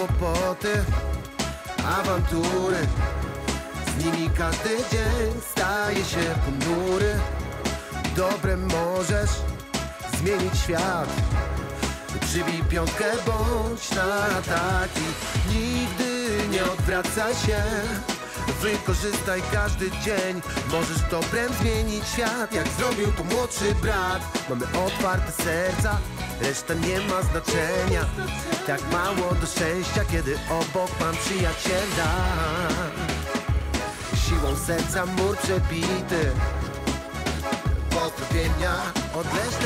kłopoty, awantury. Z nimi każdy dzień staje się ponury. Dobre możesz zmienić świat. Przybij piątkę bądź na taki Nigdy nie odwraca się Wykorzystaj każdy dzień. Możesz dobrem zmienić świat. Jak zrobił to młodszy brat. Mamy otwarte serca Reszta nie ma znaczenia. Tak mało do szczęścia Kiedy obok mam przyjaciela. Siłą serca mur przebity. Pozdrowienia od ekipy